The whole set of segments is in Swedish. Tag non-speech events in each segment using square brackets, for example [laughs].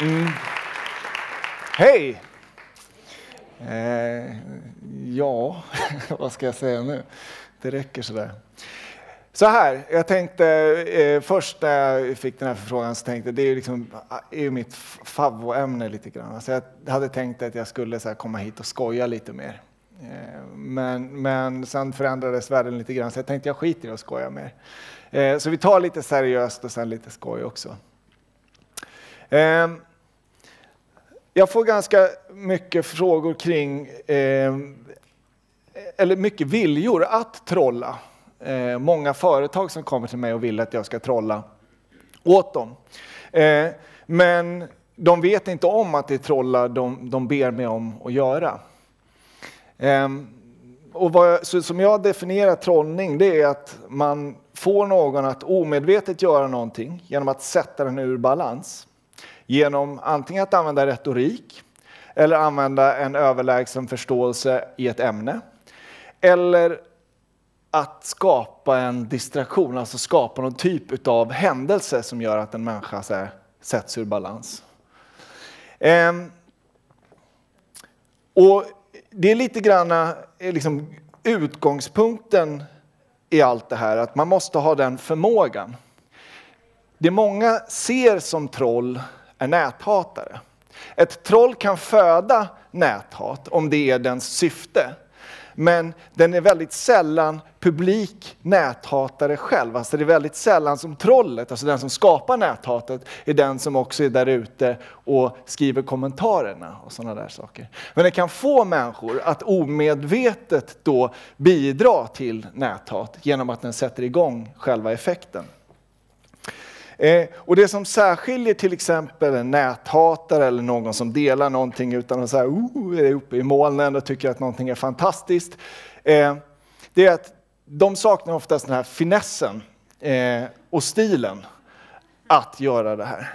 Mm. Hej! Eh, ja, [laughs] vad ska jag säga nu? Det räcker sådär. Så här, jag tänkte eh, först när jag fick den här förfrågan så tänkte jag det är ju liksom, är ju mitt favvoämne lite grann. Alltså jag hade tänkt att jag skulle så komma hit och skoja lite mer. Eh, men, men sen förändrades världen lite grann så jag tänkte jag skiter i att skoja mer. Eh, så vi tar lite seriöst och sen lite skoj också. Ehm, jag får ganska mycket frågor kring, ehm, eller mycket viljor att trolla. Ehm, många företag som kommer till mig och vill att jag ska trolla åt dem. Men de vet inte om att det är trollar de, de ber mig om att göra. Och vad, som jag definierar trollning, det är att man får någon att omedvetet göra någonting genom att sätta den ur balans. Genom antingen att använda retorik eller använda en överlägsen förståelse i ett ämne. Eller att skapa en distraktion, alltså skapa någon typ av händelse som gör att en människa så här, sätts ur balans. Ehm. Och det är lite grann eh, liksom, utgångspunkten i allt det här, att man måste ha den förmågan. Det många ser som troll är näthatare. Ett troll kan föda näthat om det är dens syfte. Men den är väldigt sällan publik näthatare själv. Alltså det är väldigt sällan som trollet, alltså den som skapar näthatet, är den som också är där ute och skriver kommentarerna och sådana där saker. Men det kan få människor att omedvetet då bidra till näthat genom att den sätter igång själva effekten. Eh, och det som särskiljer till exempel en näthatare eller någon som delar någonting utan att säga oh, är uppe i molnen och tycker att någonting är fantastiskt. Eh, det är att de saknar oftast den här finessen eh, och stilen att göra det här.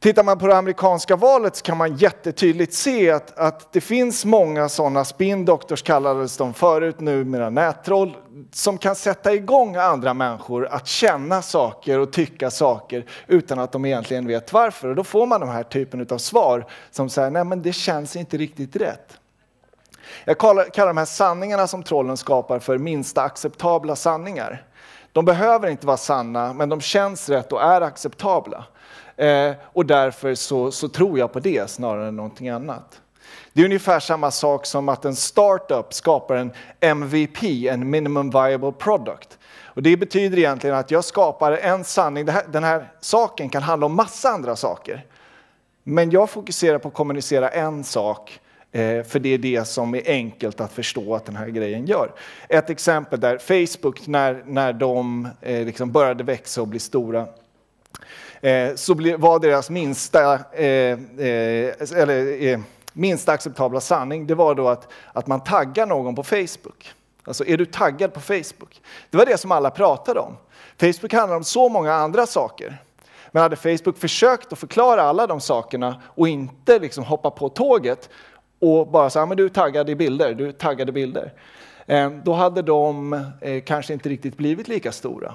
Tittar man på det amerikanska valet så kan man jättetydligt se att, att det finns många sådana spin doctors kallades de förut, numera nättroll, som kan sätta igång andra människor att känna saker och tycka saker utan att de egentligen vet varför. Och då får man den här typen av svar som säger, nej men det känns inte riktigt rätt. Jag kallar de här sanningarna som trollen skapar för minsta acceptabla sanningar. De behöver inte vara sanna, men de känns rätt och är acceptabla. Eh, och därför så, så tror jag på det snarare än någonting annat. Det är ungefär samma sak som att en startup skapar en MVP, en minimum viable product. Och det betyder egentligen att jag skapar en sanning. Här, den här saken kan handla om massa andra saker. Men jag fokuserar på att kommunicera en sak, eh, för det är det som är enkelt att förstå att den här grejen gör. Ett exempel där Facebook, när, när de eh, liksom började växa och bli stora, Eh, så var deras minsta, eh, eh, eller, eh, minsta acceptabla sanning, det var då att, att man taggar någon på Facebook. Alltså, är du taggad på Facebook? Det var det som alla pratade om. Facebook handlar om så många andra saker. Men hade Facebook försökt att förklara alla de sakerna och inte liksom hoppa på tåget och bara säga, att du är taggad i bilder, du är taggad i bilder. Eh, då hade de eh, kanske inte riktigt blivit lika stora.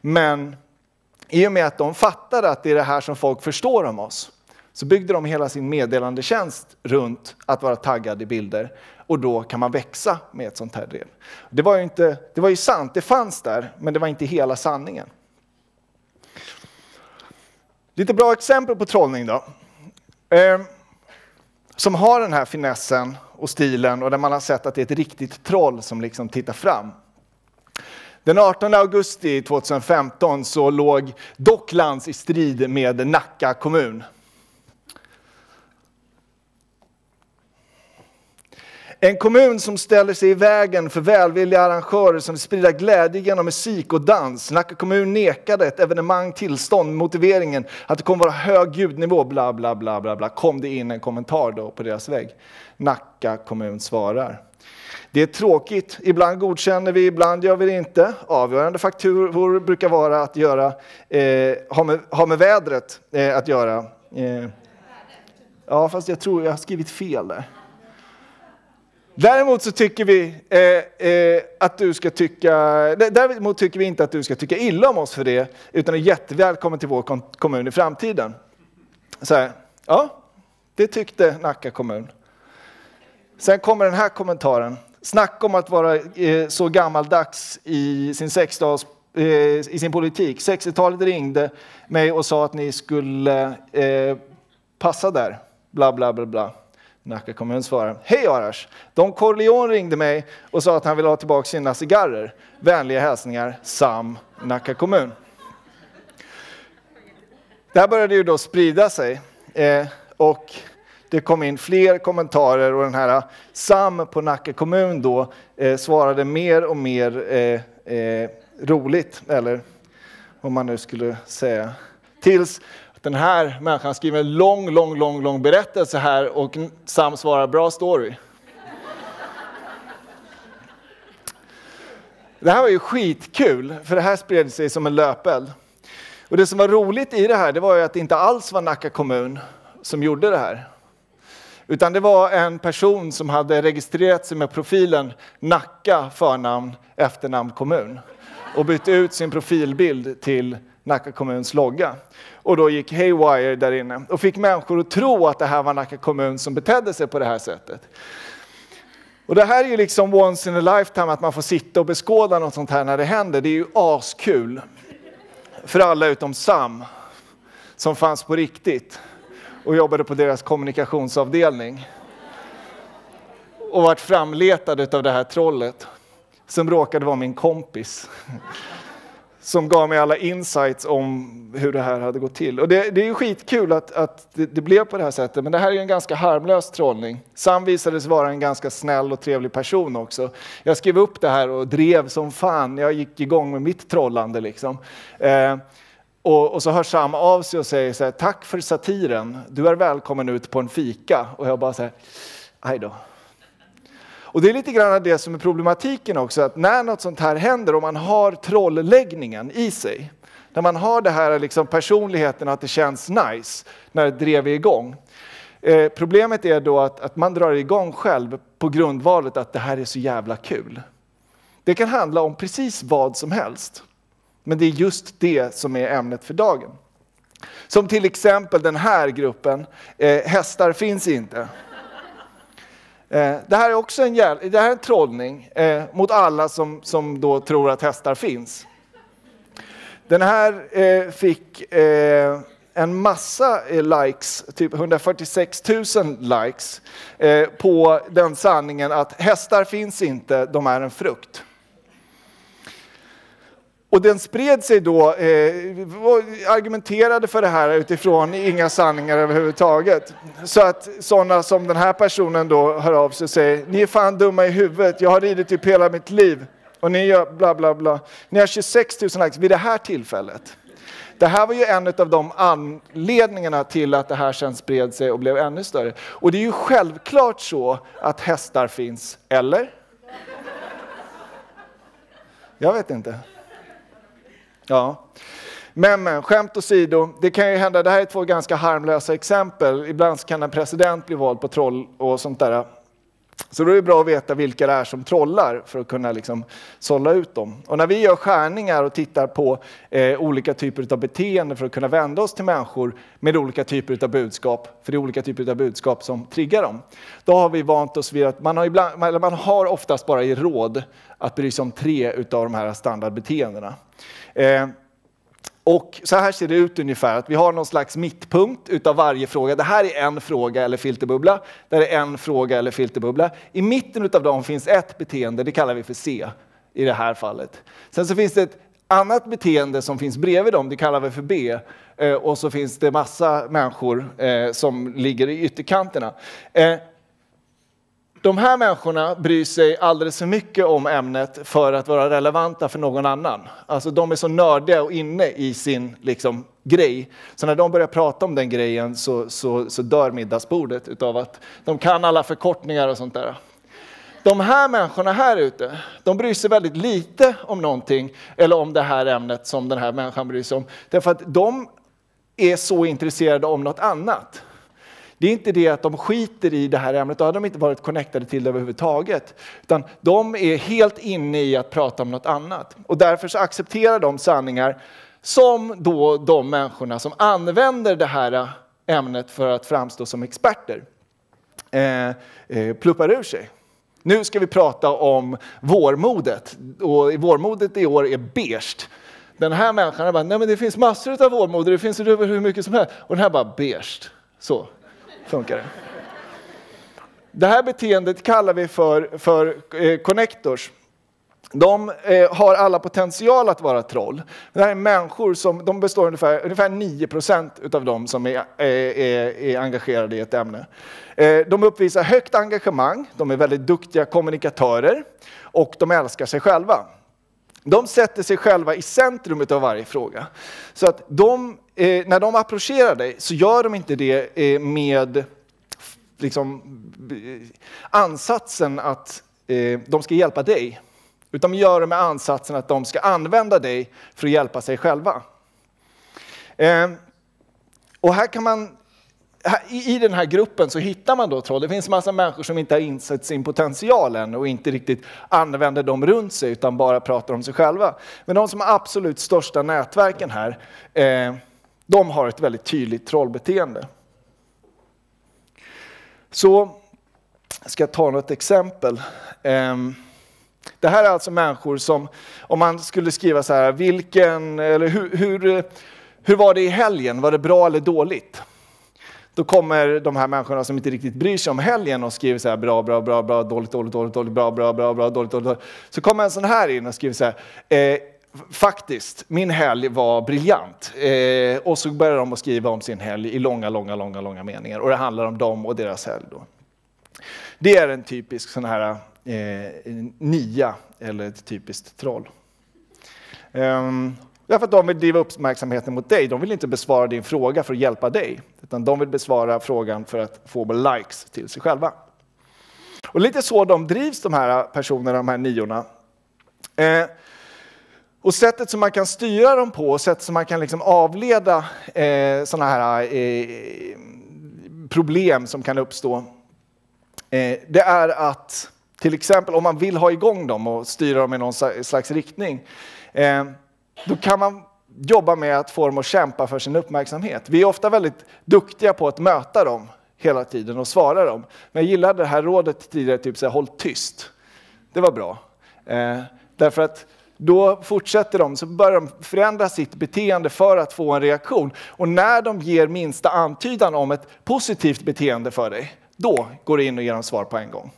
Men i och med att de fattade att det är det här som folk förstår om oss, så byggde de hela sin meddelandetjänst runt att vara taggad i bilder. Och då kan man växa med ett sånt här drev. Det var ju, inte, det var ju sant, det fanns där, men det var inte hela sanningen. Lite bra exempel på trollning då. Eh, som har den här finessen och stilen och där man har sett att det är ett riktigt troll som liksom tittar fram. Den 18 augusti 2015 så låg Docklands i strid med Nacka kommun. En kommun som ställer sig i vägen för välvilliga arrangörer som vill sprida glädje genom musik och dans. Nacka kommun nekade ett evenemang tillstånd med motiveringen att det kommer vara hög ljudnivå, bla bla bla bla bla. Kom det in en kommentar då på deras vägg. Nacka kommun svarar. Det är tråkigt. Ibland godkänner vi, ibland gör vi det inte. Avgörande faktorer brukar vara att göra, eh, ha, med, ha med vädret eh, att göra. Eh, ja, fast jag tror jag har skrivit fel där. Däremot så tycker vi eh, eh, att du ska tycka, däremot tycker vi inte att du ska tycka illa om oss för det, utan är jättevälkommen till vår kommun i framtiden. Så här, ja, det tyckte Nacka kommun. Sen kommer den här kommentaren. Snacka om att vara eh, så gammaldags i sin, sexdags, eh, i sin politik. 60-talet ringde mig och sa att ni skulle eh, passa där. Bla, bla, bla, bla. Nacka kommun svarar. Hej Arash! Don Corleone ringde mig och sa att han ville ha tillbaka sina cigarrer. Vänliga hälsningar Sam, Nacka kommun. Det här började ju då sprida sig eh, och det kom in fler kommentarer och den här eh, Sam på Nacka kommun då eh, svarade mer och mer eh, eh roligt, eller om man nu skulle säga. Tills den här människan skriver en lång, lång, lång, lång berättelse här och Sam svarar bra story. Det här var ju skitkul, för det här spred sig som en löpeld. Och det som var roligt i det här, det var ju att det inte alls var Nacka kommun som gjorde det här. Utan det var en person som hade registrerat sig med profilen Nacka förnamn efternamn kommun och bytt ut sin profilbild till Nacka kommuns logga. Och då gick Haywire där inne och fick människor att tro att det här var Nacka kommun som betedde sig på det här sättet. Och det här är ju liksom once in a lifetime att man får sitta och beskåda något sånt här när det händer. Det är ju askul. För alla utom Sam, som fanns på riktigt och jobbade på deras kommunikationsavdelning. Och vart framletad av det här trollet, som råkade vara min kompis som gav mig alla insights om hur det här hade gått till. Och det, det är ju skitkul att, att det, det, blev på det här sättet, men det här är en ganska harmlös trollning. Sam visade sig vara en ganska snäll och trevlig person också. Jag skrev upp det här och drev som fan. Jag gick igång med mitt trollande liksom. Eh, och, och, så hör Sam av sig och säger så här, tack för satiren, du är välkommen ut på en fika. Och jag bara så här, aj då. Och det är lite grann det som är problematiken också, att när något sånt här händer och man har trollläggningen i sig, när man har det här liksom personligheten att det känns nice när det drev igång. Eh, problemet är då att, att man drar igång själv på grundvalet att det här är så jävla kul. Det kan handla om precis vad som helst, men det är just det som är ämnet för dagen. Som till exempel den här gruppen, eh, Hästar finns inte. Eh, det här är också en, det här är en trollning eh, mot alla som, som då tror att hästar finns. Den här eh, fick eh, en massa eh, likes, typ 146 000 likes, eh, på den sanningen att hästar finns inte, de är en frukt. Och den spred sig då, eh, argumenterade för det här utifrån inga sanningar överhuvudtaget. Så att sådana som den här personen då hör av sig och säger, ni är fan dumma i huvudet, jag har ridit typ hela mitt liv. Och ni gör bla bla bla. Ni har 26 000 likes vid det här tillfället. Det här var ju en av de anledningarna till att det här sen spred sig och blev ännu större. Och det är ju självklart så att hästar finns, eller? Jag vet inte. Ja. Men, men skämt åsido, det kan ju hända, det här är två ganska harmlösa exempel. Ibland kan en president bli vald på troll och sånt där. Så då är det bra att veta vilka det är som trollar för att kunna liksom sålla ut dem. Och när vi gör skärningar och tittar på eh, olika typer av beteenden för att kunna vända oss till människor med olika typer av budskap, för det är olika typer av budskap som triggar dem. Då har vi vant oss vid att man har, ibland, man har oftast bara i råd att bry sig om tre av de här standardbeteendena. Eh, och så här ser det ut ungefär, att vi har någon slags mittpunkt utav varje fråga. Det här är en fråga eller filterbubbla. Det här är en fråga eller filterbubbla. I mitten utav dem finns ett beteende, det kallar vi för C i det här fallet. Sen så finns det ett annat beteende som finns bredvid dem, det kallar vi för B. Eh, och så finns det massa människor eh, som ligger i ytterkanterna. Eh, de här människorna bryr sig alldeles för mycket om ämnet för att vara relevanta för någon annan. Alltså de är så nördiga och inne i sin liksom, grej. Så när de börjar prata om den grejen så, så, så dör middagsbordet utav att de kan alla förkortningar och sånt där. De här människorna här ute, de bryr sig väldigt lite om någonting eller om det här ämnet som den här människan bryr sig om. Därför att de är så intresserade om något annat det är inte det att de skiter i det här ämnet, då hade de inte varit connectade till det överhuvudtaget. Utan de är helt inne i att prata om något annat. Och därför så accepterar de sanningar som då de människorna som använder det här äh, ämnet för att framstå som experter eh, eh, pluppar ur sig. Nu ska vi prata om vårmodet. Och vårmodet i år är beige. Den här människan bara, nej men det finns massor av vårmoder, det finns hur mycket som helst. Och den här bara, beige. Så funkar det. Det här beteendet kallar vi för, för eh, connectors. De eh, har alla potential att vara troll. Det här är människor som de består ungefär, ungefär 9 av dem som är, eh, är, är, engagerade i ett ämne. Eh, de uppvisar högt engagemang, de är väldigt duktiga kommunikatörer och de älskar sig själva. De sätter sig själva i centrum av varje fråga. Så att de, eh, när de approcherar dig så gör de inte det eh, med liksom, eh, ansatsen att eh, de ska hjälpa dig. Utan de gör det med ansatsen att de ska använda dig för att hjälpa sig själva. Eh, och här kan man i den här gruppen så hittar man då troll. Det finns en massa människor som inte har insett sin potential än och inte riktigt använder dem runt sig utan bara pratar om sig själva. Men de som har absolut största nätverken här, eh, de har ett väldigt tydligt trollbeteende. Så jag ska ta något exempel. Ehm, det här är alltså människor som, om man skulle skriva så här, vilken, eller hur, hur, hur var det i helgen? Var det bra eller dåligt? Då kommer de här människorna som inte riktigt bryr sig om helgen och skriver så här bra, bra, bra, bra, dåligt, dåligt, dåligt, dåligt, bra, bra, bra, bra, dåligt, dåligt. Så kommer en sån här in och skriver så här, eh, faktiskt, min helg var briljant. Eh, och så börjar de att skriva om sin helg i långa, långa, långa, långa meningar. Och det handlar om dem och deras helg. Då. Det är en typisk sån här eh, nia, eller ett typiskt troll. Um, Därför att de vill driva uppmärksamheten mot dig. De vill inte besvara din fråga för att hjälpa dig, utan de vill besvara frågan för att få likes till sig själva. Och lite så de drivs, de här personerna, de här niorna. Eh, och sättet som man kan styra dem på, och sättet som man kan liksom avleda eh, sådana här eh, problem som kan uppstå, eh, det är att till exempel om man vill ha igång dem och styra dem i någon slags riktning, eh, då kan man jobba med att få dem att kämpa för sin uppmärksamhet. Vi är ofta väldigt duktiga på att möta dem hela tiden och svara dem. Men jag gillade det här rådet tidigare, typ så här, håll tyst. Det var bra. Eh, därför att då fortsätter de, så börjar de förändra sitt beteende för att få en reaktion. Och när de ger minsta antydan om ett positivt beteende för dig, då går du in och ger dem svar på en gång.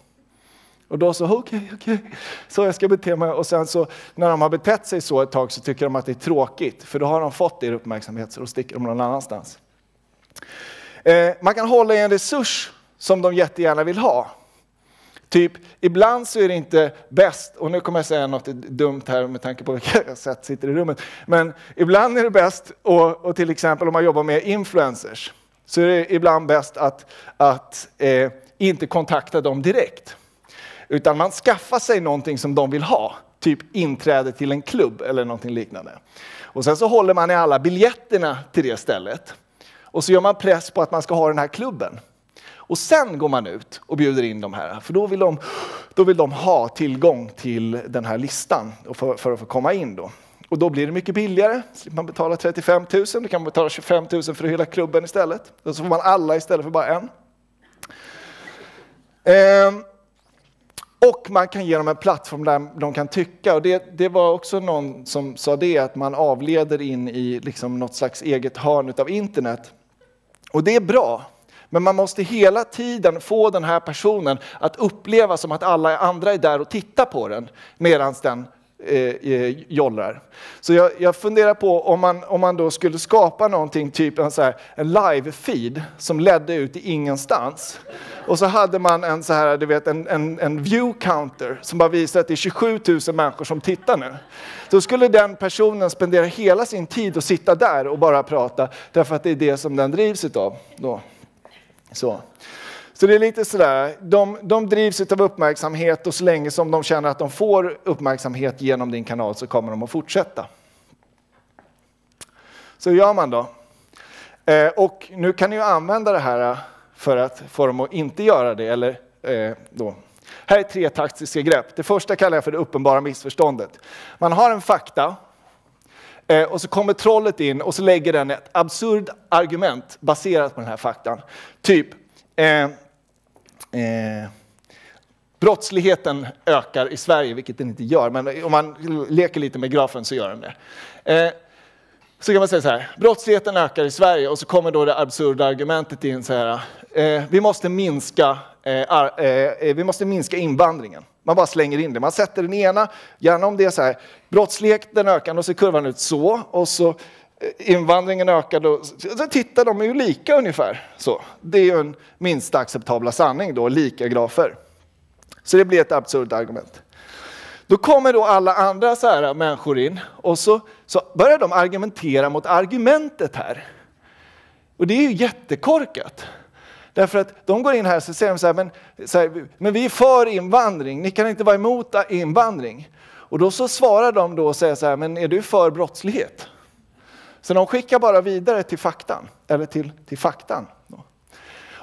Och då så, okej, okay, okej, okay. så jag ska bete mig. Och sen så när de har betett sig så ett tag så tycker de att det är tråkigt, för då har de fått er uppmärksamhet så då sticker de någon annanstans. Eh, man kan hålla i en resurs som de jättegärna vill ha. Typ, ibland så är det inte bäst, och nu kommer jag säga något dumt här med tanke på vilka [laughs] jag sett sitter i rummet, men ibland är det bäst, och, och till exempel om man jobbar med influencers, så är det ibland bäst att, att eh, inte kontakta dem direkt. Utan man skaffar sig någonting som de vill ha, typ inträde till en klubb eller någonting liknande. Och sen så håller man i alla biljetterna till det stället. Och så gör man press på att man ska ha den här klubben. Och sen går man ut och bjuder in de här, för då vill de, då vill de ha tillgång till den här listan för, för att få komma in. Då. Och då blir det mycket billigare, slipper man betala 35 000, då kan man betala 25 000 för hela klubben istället. Och så får man alla istället för bara en. Ehm. Och man kan ge dem en plattform där de kan tycka. Och det, det var också någon som sa det, att man avleder in i liksom något slags eget hörn av internet. Och det är bra. Men man måste hela tiden få den här personen att uppleva som att alla andra är där och tittar på den medan den eh, eh jollrar. Så jag, jag funderar på om man, om man då skulle skapa någonting, typ en, så här, en live-feed som ledde ut i ingenstans. Och så hade man en, så här, du vet, en, en, en view counter som bara visar att det är 27 000 människor som tittar nu. Då skulle den personen spendera hela sin tid och sitta där och bara prata, därför att det är det som den drivs utav. Då. Så. Så det är lite sådär, de, de drivs av uppmärksamhet och så länge som de känner att de får uppmärksamhet genom din kanal så kommer de att fortsätta. Så hur gör man då? Eh, och nu kan ni ju använda det här för att få dem att inte göra det. Eller, eh, då. Här är tre taktiska grepp. Det första kallar jag för det uppenbara missförståndet. Man har en fakta eh, och så kommer trollet in och så lägger den ett absurd argument baserat på den här faktan. Typ, eh, eh, brottsligheten ökar i Sverige, vilket den inte gör, men om man leker lite med grafen så gör den det. Eh, så kan man säga så här, brottsligheten ökar i Sverige och så kommer då det absurda argumentet in så här, eh, vi, måste minska, eh, eh, eh, vi måste minska invandringen. Man bara slänger in det. Man sätter den ena, gärna om det är så här, brottsligheten ökar och så kurvan ut så och så invandringen ökade och så tittar de ju lika ungefär. Så. Det är ju en minsta acceptabla sanning då, lika grafer. Så det blir ett absurt argument. Då kommer då alla andra så här människor in och så, så börjar de argumentera mot argumentet här. Och det är ju jättekorkat. Därför att de går in här och säger de så här, men, så här, men vi är för invandring, ni kan inte vara emot invandring. Och då så svarar de då och säger så här, men är du för brottslighet? Så de skickar bara vidare till faktan, eller till, till faktan.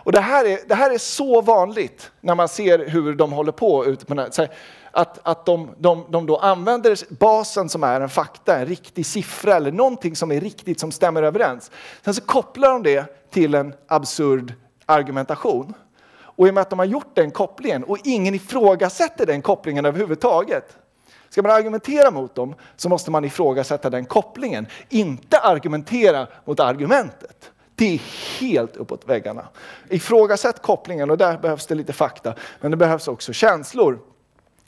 Och det här, är, det här är så vanligt när man ser hur de håller på ute på nätet att, att de, de, de då använder basen som är en fakta, en riktig siffra eller någonting som är riktigt som stämmer överens. Sen så kopplar de det till en absurd argumentation. Och i och med att de har gjort den kopplingen och ingen ifrågasätter den kopplingen överhuvudtaget. Ska man argumentera mot dem så måste man ifrågasätta den kopplingen, inte argumentera mot argumentet. Det är helt uppåt väggarna. Ifrågasätt kopplingen och där behövs det lite fakta, men det behövs också känslor.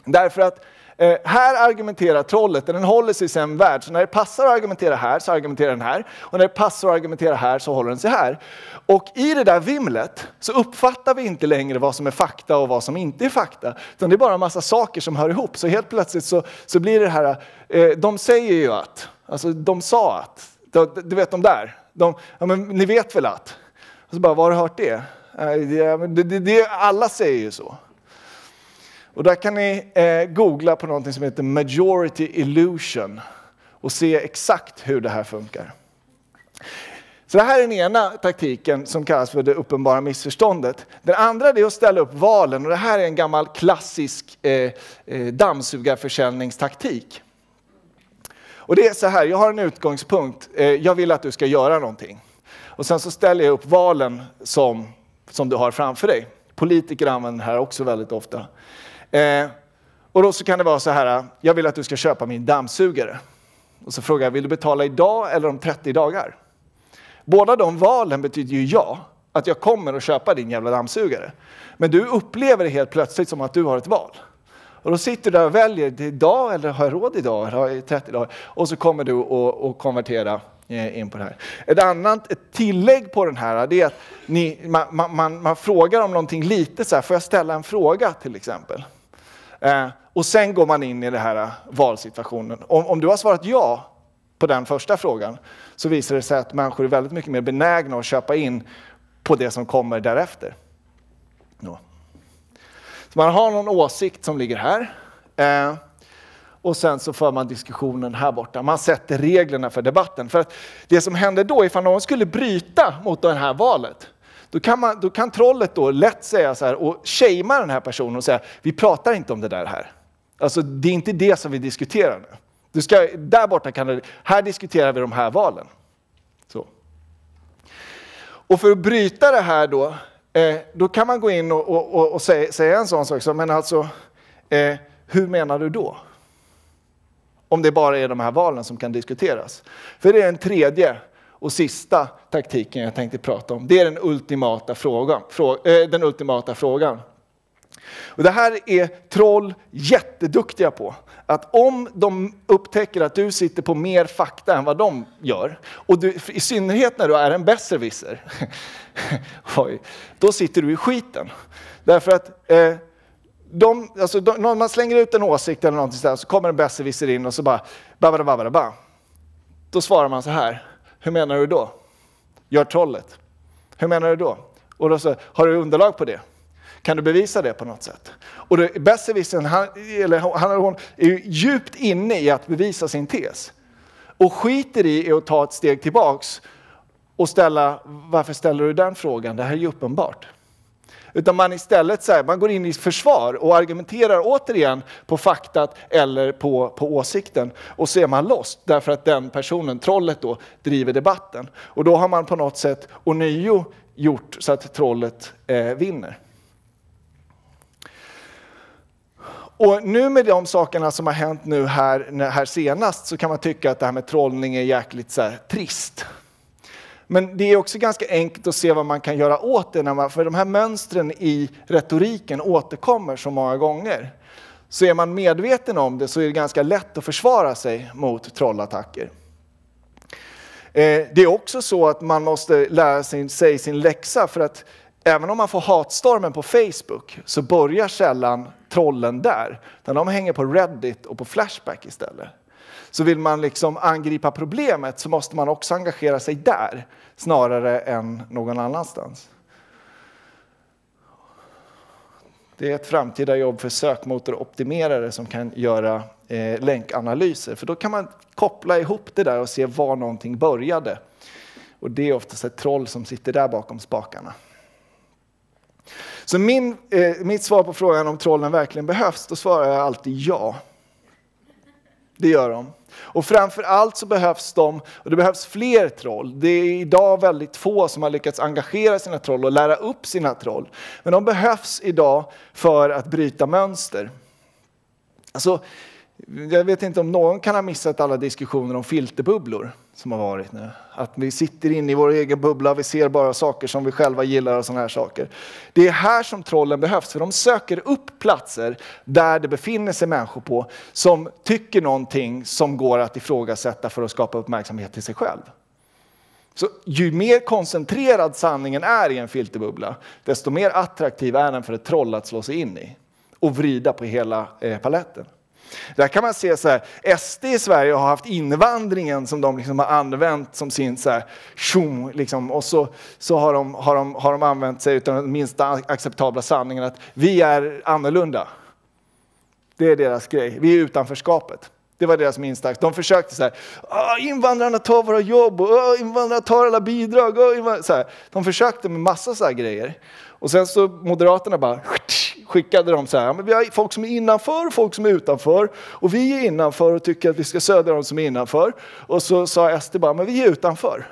Därför att eh, här argumenterar trollet, den håller sig i sin värld. Så när det passar att argumentera här så argumenterar den här. Och när det passar att argumentera här så håller den sig här. Och i det där vimlet så uppfattar vi inte längre vad som är fakta och vad som inte är fakta. Utan det är bara en massa saker som hör ihop. Så helt plötsligt så, så blir det här, eh, de säger ju att, alltså de sa att, du vet de där, de, ja, men ni vet väl att? Och så bara, var har du hört det? Eh, det, det, det alla säger ju så. Och där kan ni eh, googla på något som heter Majority Illusion och se exakt hur det här funkar. Så det här är den ena taktiken som kallas för det uppenbara missförståndet. Den andra är att ställa upp valen och det här är en gammal klassisk eh, eh, dammsugarförsäljningstaktik. Och det är så här, jag har en utgångspunkt, eh, jag vill att du ska göra någonting. Och sen så ställer jag upp valen som, som du har framför dig. Politiker använder det här också väldigt ofta. Eh, och då så kan det vara så här, jag vill att du ska köpa min dammsugare. Och så frågar jag, vill du betala idag eller om 30 dagar? Båda de valen betyder ju ja, att jag kommer att köpa din jävla dammsugare. Men du upplever det helt plötsligt som att du har ett val. Och då sitter du där och väljer, idag eller har jag råd idag? Eller har jag 30 dagar? Och så kommer du att konvertera eh, in på det här. Ett annat ett tillägg på den här det är att ni, man, man, man, frågar om någonting lite så här, får jag ställa en fråga till exempel? Eh, och sen går man in i den här eh, valsituationen. Om, om du har svarat ja på den första frågan så visar det sig att människor är väldigt mycket mer benägna att köpa in på det som kommer därefter. Ja. Så man har någon åsikt som ligger här. Eh, och sen så för man diskussionen här borta. Man sätter reglerna för debatten. För att det som händer då, ifall någon skulle bryta mot det här valet, då kan, man, då kan trollet då lätt säga så här och shamea den här personen och säga vi pratar inte om det där här. Alltså det är inte det som vi diskuterar nu. Du ska, där borta kan du, här diskuterar vi de här valen. Så. Och för att bryta det här då, eh, då kan man gå in och, och, och säga, säga, en sån sak som, men alltså, eh, hur menar du då? Om det bara är de här valen som kan diskuteras. För det är en tredje och sista taktiken jag tänkte prata om, det är den ultimata frågan. Eh, den ultimata frågan. Och det här är troll jätteduktiga på. Att om de upptäcker att du sitter på mer fakta än vad de gör, och du, i synnerhet när du är en besserwisser, [laughs] då sitter du i skiten. Därför att eh, de, alltså, de, när man slänger ut en åsikt eller någonting sådär, så kommer en besserwisser in och så bara, babada, babada, ba. Då svarar man så här, hur menar du då? Gör trollet. Hur menar du då? Och då så, har du underlag på det? Kan du bevisa det på något sätt? Och besserwissern, han, eller han eller hon, är ju djupt inne i att bevisa sin tes. Och skiter i att ta ett steg tillbaks och ställa, varför ställer du den frågan? Det här är ju uppenbart. Utan man istället så här, man går in i försvar och argumenterar återigen på faktat eller på, på åsikten. Och så är man lost därför att den personen, trollet då, driver debatten. Och då har man på något sätt ånyo gjort så att trollet eh, vinner. Och nu med de sakerna som har hänt nu här, här senast så kan man tycka att det här med trollning är jäkligt så här, trist. Men det är också ganska enkelt att se vad man kan göra åt det, när man, för de här mönstren i retoriken återkommer så många gånger. Så är man medveten om det så är det ganska lätt att försvara sig mot trollattacker. Eh, det är också så att man måste lära sig sin läxa för att även om man får hatstormen på Facebook så börjar sällan trollen där. Utan de hänger på Reddit och på Flashback istället. Så vill man liksom angripa problemet så måste man också engagera sig där snarare än någon annanstans. Det är ett framtida jobb för sökmotoroptimerare som kan göra eh, länkanalyser. För då kan man koppla ihop det där och se var någonting började. Och det är oftast ett troll som sitter där bakom spakarna. Så min, eh, mitt svar på frågan om trollen verkligen behövs, då svarar jag alltid ja. Det gör de. Och framför allt så behövs de, och det behövs fler troll. Det är idag väldigt få som har lyckats engagera sina troll och lära upp sina troll. Men de behövs idag för att bryta mönster. Alltså, jag vet inte om någon kan ha missat alla diskussioner om filterbubblor som har varit nu. Att vi sitter inne i vår egen bubbla, vi ser bara saker som vi själva gillar och sådana här saker. Det är här som trollen behövs, för de söker upp platser där det befinner sig människor på som tycker någonting som går att ifrågasätta för att skapa uppmärksamhet till sig själv. Så ju mer koncentrerad sanningen är i en filterbubbla, desto mer attraktiv är den för ett troll att slå sig in i och vrida på hela eh, paletten. Där kan man se så här, SD i Sverige har haft invandringen som de liksom har använt som sin så här, tjum, liksom, och så, så har, de, har, de, har de använt sig av den minsta acceptabla sanningen att vi är annorlunda. Det är deras grej, vi är utanförskapet. Det var deras minsta. De försökte så här, invandrarna tar våra jobb, och invandrarna tar alla bidrag. Så här. De försökte med massa så här grejer. Och sen så Moderaterna bara skickade de så här, men vi har folk som är innanför och folk som är utanför. Och vi är innanför och tycker att vi ska stödja de som är innanför. Och så sa SD bara, men vi är utanför.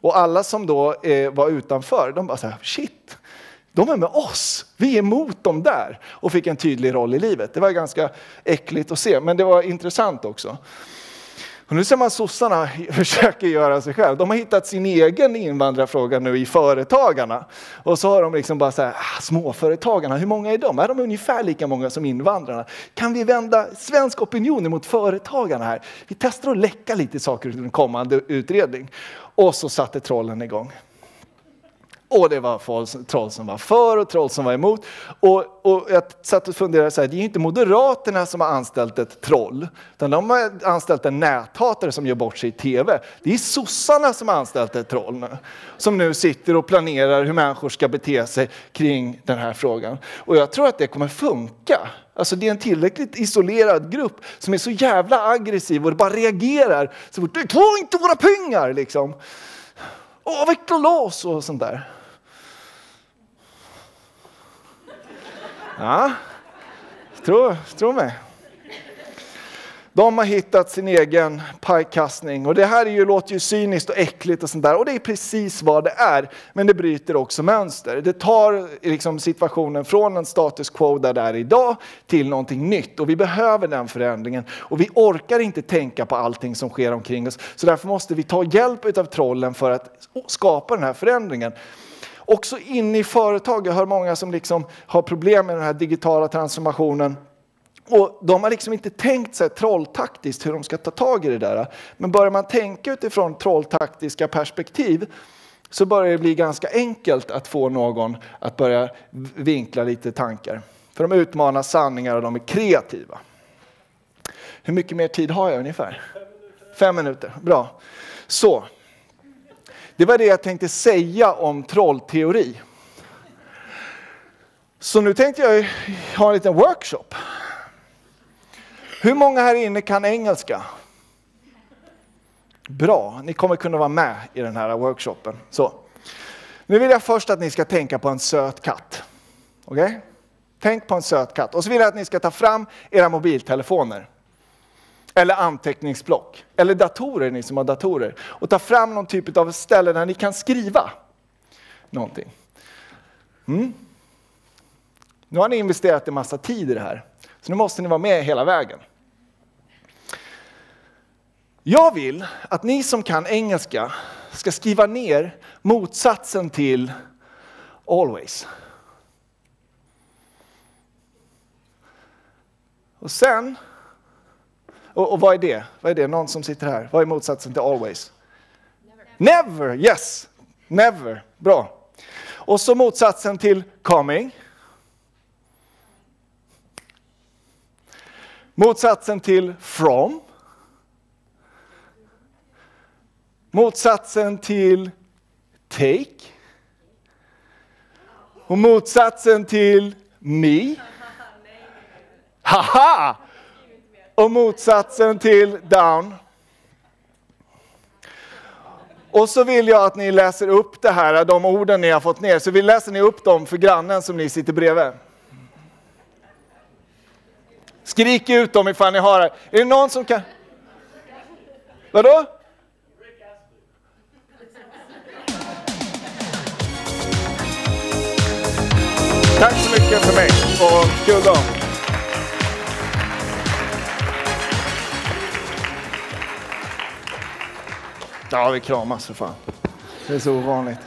Och alla som då eh, var utanför, de bara så här, shit, de är med oss. Vi är emot dem där. Och fick en tydlig roll i livet. Det var ganska äckligt att se, men det var intressant också. Och nu ser man sossarna [laughs] försöker göra sig själv. De har hittat sin egen invandrarfråga nu i Företagarna. Och så har de liksom bara så här, ah, småföretagarna, hur många är de? Är de ungefär lika många som invandrarna? Kan vi vända svensk opinion mot företagarna här? Vi testar att läcka lite saker i en kommande utredning. Och så satte trollen igång. Och det var troll som var för och troll som var emot. Och, och jag satt och funderade, så här, det är inte Moderaterna som har anställt ett troll, utan de har anställt en näthatare som gör bort sig i tv. Det är sossarna som har anställt ett troll nu, som nu sitter och planerar hur människor ska bete sig kring den här frågan. Och jag tror att det kommer funka. Alltså det är en tillräckligt isolerad grupp som är så jävla aggressiv och bara reagerar. Så fort, du tar inte våra pengar! Liksom. Avveckla LAS och sånt där. Ja, tro, tro mig. De har hittat sin egen pajkastning och det här är ju, låter ju cyniskt och äckligt och sånt där och det är precis vad det är. Men det bryter också mönster. Det tar liksom situationen från en status quo där det är idag till någonting nytt och vi behöver den förändringen och vi orkar inte tänka på allting som sker omkring oss. Så därför måste vi ta hjälp av trollen för att skapa den här förändringen. Också inne i företag, jag hör många som liksom har problem med den här digitala transformationen. Och de har liksom inte tänkt sig trolltaktiskt hur de ska ta tag i det där. Men börjar man tänka utifrån trolltaktiska perspektiv så börjar det bli ganska enkelt att få någon att börja vinkla lite tankar. För de utmanar sanningar och de är kreativa. Hur mycket mer tid har jag ungefär? Fem minuter. Fem minuter. Bra. Så, det var det jag tänkte säga om trollteori. Så nu tänkte jag ha en liten workshop. Hur många här inne kan engelska? Bra, ni kommer kunna vara med i den här workshopen. Så. Nu vill jag först att ni ska tänka på en söt katt. Okej? Okay? Tänk på en söt katt. Och så vill jag att ni ska ta fram era mobiltelefoner. Eller anteckningsblock. Eller datorer, ni som har datorer. Och ta fram någon typ av ställe där ni kan skriva någonting. Mm. Nu har ni investerat en massa tid i det här. Så nu måste ni vara med hela vägen. Jag vill att ni som kan engelska ska skriva ner motsatsen till always. Och sen, och, och, vad är det? Vad är det? Någon som sitter här. Vad är motsatsen till always? Never. Never, yes! Never, bra. Och så motsatsen till coming. Motsatsen till from. Motsatsen till take. Och motsatsen till me. Haha! Och motsatsen till down. Och så vill jag att ni läser upp det här, de orden ni har fått ner. Så vi läser ni upp dem för grannen som ni sitter bredvid. Skrik ut dem ifall ni har det. Är det någon som kan? Vadå? Tack så mycket för mig och kul dag. Ja, vi kramas för fan. Det är så ovanligt.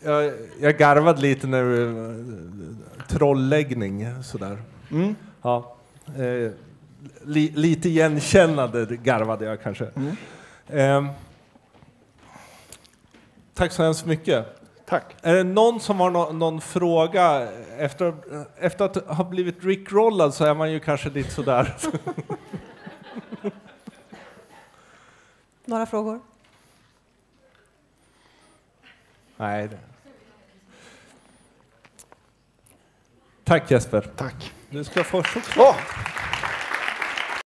Jag, jag garvade lite när du... Trolläggning sådär. Mm. Ja. Eh, li, lite igenkännande garvade jag kanske. Mm. Eh, tack så hemskt mycket. Tack. Är det någon som har no någon fråga? Efter, efter att ha blivit rickrollad så är man ju kanske lite sådär. Några frågor? Nej. Tack Jesper. Tack. Du ska få choklad. Oh!